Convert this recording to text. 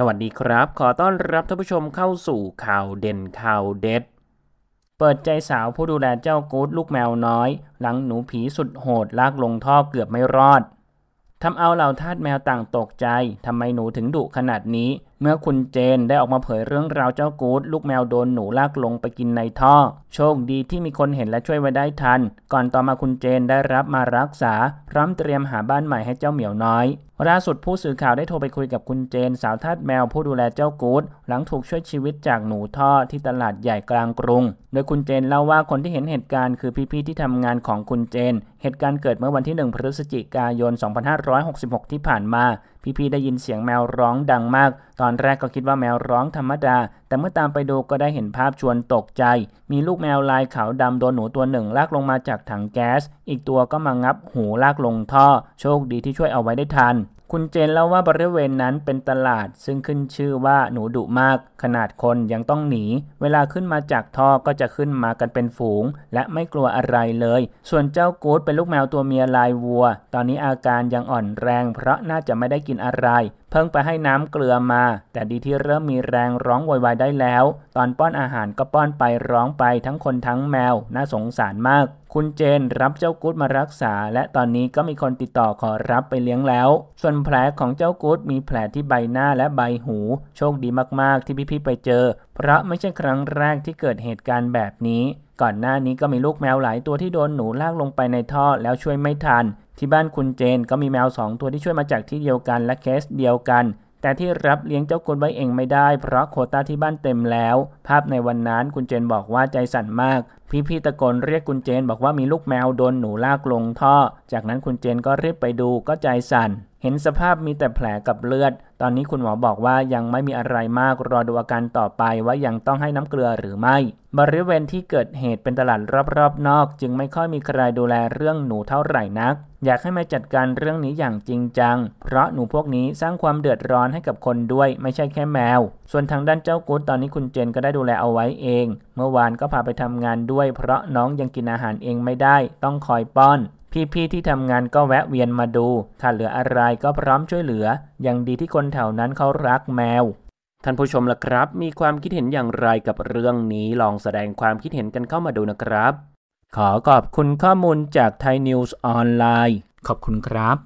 สวัสดีครับ ขอต้อนรับท่านผู้ชมเข้าสู่ข่าวเด่นข่าวเด็ด เปิดใจสาวผู้ดูแลเจ้ากู๊ดลูกแมวน้อย หลังหนูผีสุดโหดลากลงท่อเกือบไม่รอดทำเอาเหล่าทาสแมวต่างตกใจทำไมหนูถึงดุขนาดนี้ เมื่อคุณเจนได้ออกมาเผยเรื่องราวเจ้ากู๊ดลูกแมวโดนหนูลากลงไปกินในท่อ โชคดีที่มีคนเห็นและช่วยไว้ได้ทัน ก่อนต่อมาคุณเจนได้รับมารักษา พร้อมเตรียมหาบ้านใหม่ให้เจ้าเหมียวน้อยล่าสุดผู้สื่อข่าวได้โทรไปคุยกับคุณเจน สาวทาสแมวผู้ดูแลเจ้ากู๊ดหลังถูกช่วยชีวิตจากหนูท่อที่ตลาดใหญ่กลางกรุง โดยคุณเจนเล่าว่าคนที่เห็นเหตุการณ์คือพี่ๆที่ทำงานของคุณเจน เหตุการณ์เกิดเมื่อวันที่ 1 พฤศจิกายน 2566 ที่ผ่านมา พี่ๆได้ยินเสียงแมวร้องดังมาก ตอนอนแรกก็คิดว่าแมวร้องธรรมดา แต่เมื่อตามไปดูก็ได้เห็นภาพชวนตกใจ มีลูกแมวลายขาวดำโดนหนูตัวหนึ่งลากลงมาจากถังแก๊ส อีกตัวก็มางับหูลากลงท่อ โชคดีที่ช่วยเอาไว้ได้ทัน คุณเจนเล่าว่าบริเวณนั้นเป็นตลาด ซึ่งขึ้นชื่อว่าหนูดุมาก ขนาดคนยังต้องหนี เวลาขึ้นมาจากท่อก็จะขึ้นมากันเป็นฝูง และไม่กลัวอะไรเลย ส่วนเจ้ากู๊ดเป็นลูกแมวตัวเมียลายวัว ตอนนี้อาการยังอ่อนแรง เพราะน่าจะไม่ได้กินอะไร เพิ่งไปให้น้ำเกลือมา แต่ดีที่เริ่มมีแรงร้องวอยวายได้แล้ว ตอนป้อนอาหารก็ป้อนไปร้องไปทั้งคนทั้งแมว น่าสงสารมาก คุณเจนรับเจ้ากู๊ดมารักษา และตอนนี้ก็มีคนติดต่อขอรับไปเลี้ยงแล้ว ส่วนแผลของเจ้ากู๊ดมีแผลที่ใบหน้าและใบหู โชคดีมากๆ ที่พี่ๆไปเจอ เพราะไม่ใช่ครั้งแรกที่เกิดเหตุการณ์แบบนี้ ก่อนหน้านี้ก็มีลูกแมวหลายตัวที่โดนหนูลากลงไปในท่อแล้วช่วยไม่ทัน ที่บ้านคุณเจนก็มีแมวสองตัวที่ช่วยมาจากที่เดียวกันและเคสเดียวกันแต่ที่รับเลี้ยงเจ้ากุลไว้เองไม่ได้ เพราะโคต้าที่บ้านเต็มแล้ว ภาพในวันนั้นคุณเจนบอกว่าใจสั่นมาก พี่พี่ตะโกนเรียกคุณเจนบอกว่ามีลูกแมวโดนหนูลากลงท่อ จากนั้นคุณเจนก็รีบไปดูก็ใจสั่น เห็นสภาพมีแต่แผลกับเลือด ตอนนี้คุณหมอบอกว่ายังไม่มีอะไรมาก รอดูอาการต่อไปว่ายังต้องให้น้ำเกลือหรือไม่ บริเวณที่เกิดเหตุเป็นตลาดรอบๆ นอก จึงไม่ค่อยมีใครดูแลเรื่องหนูเท่าไหร่นัก อยากให้มาจัดการเรื่องนี้อย่างจริงจัง เพราะหนูพวกนี้สร้างความเดือดร้อนให้กับคนด้วยไม่ใช่แค่แมว ส่วนทางด้านเจ้ากู๊ดตอนนี้คุณเจนก็ได้ดูแลเอาไว้เอง เมื่อวานก็พาไปทำงานด้วย เพราะน้องยังกินอาหารเองไม่ได้ ต้องคอยป้อน พี่ๆที่ทำงานก็แวะเวียนมาดู ถ้าเหลืออะไรก็พร้อมช่วยเหลือยังดีที่คนแถวนั้นเขารักแมว ท่านผู้ชมล่ะครับ มีความคิดเห็นอย่างไรกับเรื่องนี้ ลองแสดงความคิดเห็นกันเข้ามาดูนะครับ ขอขอบคุณข้อมูลจากไทยนิวส์ออนไลน์ ขอบคุณครับ